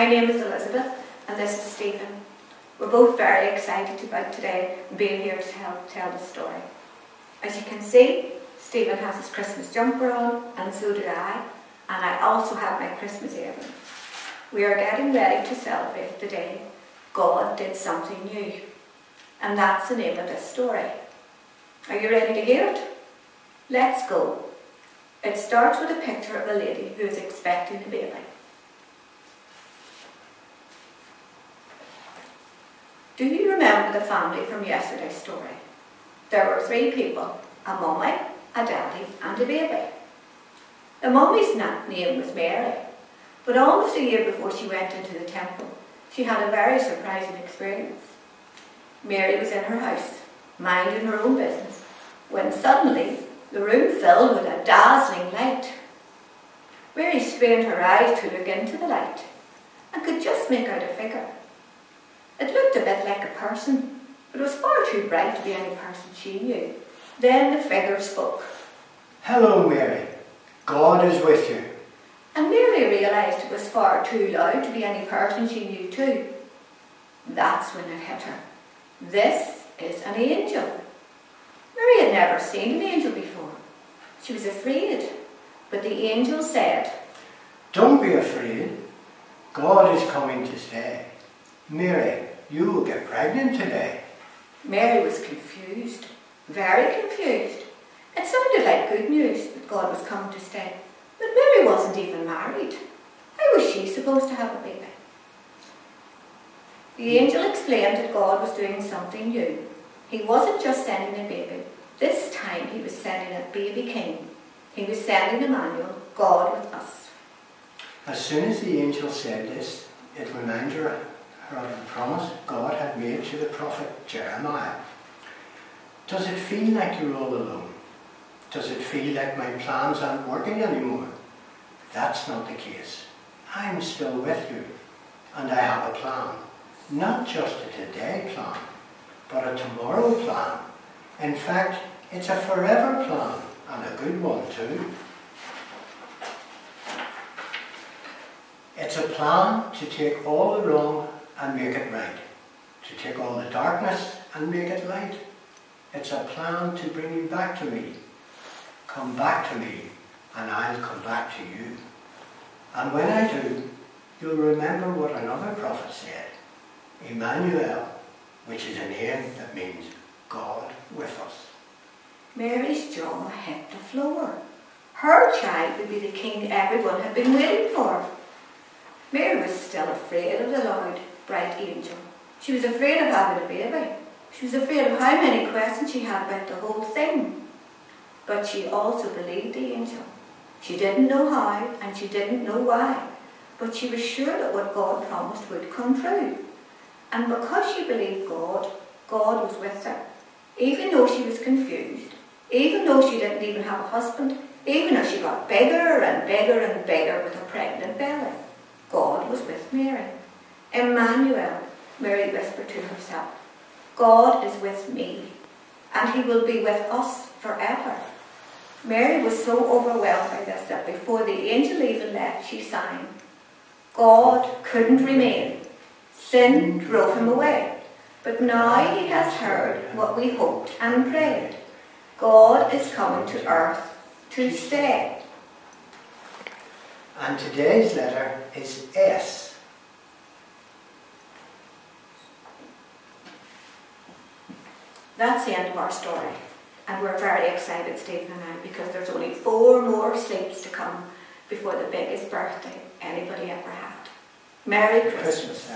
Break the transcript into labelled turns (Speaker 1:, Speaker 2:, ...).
Speaker 1: My name is Elizabeth and this is Stephen. We're both very excited about today being here to help tell the story. As you can see, Stephen has his Christmas jumper on and so do I, and I also have my Christmas earrings. We are getting ready to celebrate the day God did something new. And that's the name of this story. Are you ready to hear it? Let's go. It starts with a picture of a lady who is expecting a baby. Do you remember the family from yesterday's story? There were three people, a mummy, a daddy and a baby. The mummy's name was Mary, but almost a year before she went into the temple, she had a very surprising experience. Mary was in her house, minding her own business, when suddenly the room filled with a dazzling light. Mary strained her eyes to look into the light and could just make out a figure. It looked a bit like a person, but it was far too bright to be any person she knew. Then the figure spoke.
Speaker 2: Hello, Mary. God is with you.
Speaker 1: And Mary realised it was far too loud to be any person she knew too. That's when it hit her. This is an angel. Mary had never seen an angel before. She was afraid, but the angel said,
Speaker 2: Don't be afraid. God is coming to stay. Mary, you will get pregnant today.
Speaker 1: Mary was confused, very confused. It sounded like good news that God was coming to stay, but Mary wasn't even married. How was she supposed to have a baby? The angel explained that God was doing something new. He wasn't just sending a baby. This time he was sending a baby king. He was sending Emmanuel, God with us.
Speaker 2: As soon as the angel said this, it reminded her the promise God had made to the prophet Jeremiah. Does it feel like you're all alone? Does it feel like my plans aren't working anymore? That's not the case. I'm still with you, and I have a plan. Not just a today plan, but a tomorrow plan. In fact, it's a forever plan, and a good one too. It's a plan to take all the wrong and make it right, to take all the darkness and make it light. It's a plan to bring you back to me. Come back to me, and I'll come back to you. And when I do, you'll remember what another prophet said Emmanuel, which is a name that means God with us.
Speaker 1: Mary's jaw hit the floor. Her child would be the king everyone had been waiting for. Mary was still afraid of the loud, bright angel. She was afraid of having a baby. She was afraid of how many questions she had about the whole thing. But she also believed the angel. She didn't know how and she didn't know why, but she was sure that what God promised would come true. And because she believed God, God was with her. Even though she was confused, even though she didn't even have a husband, even as she got bigger and bigger and bigger with a pregnant belly, God was with Mary. Emmanuel, Mary whispered to herself, God is with me, and he will be with us forever. Mary was so overwhelmed by this that before the angel even left, she sang, God couldn't remain. Sin drove him away. But now he has heard what we hoped and prayed. God is coming to earth to stay.
Speaker 2: And today's letter is S.
Speaker 1: That's the end of our story. And we're very excited, Stephen and I, because there's only four more sleeps to come before the biggest birthday anybody ever had. Merry Christmas.
Speaker 2: Christmas.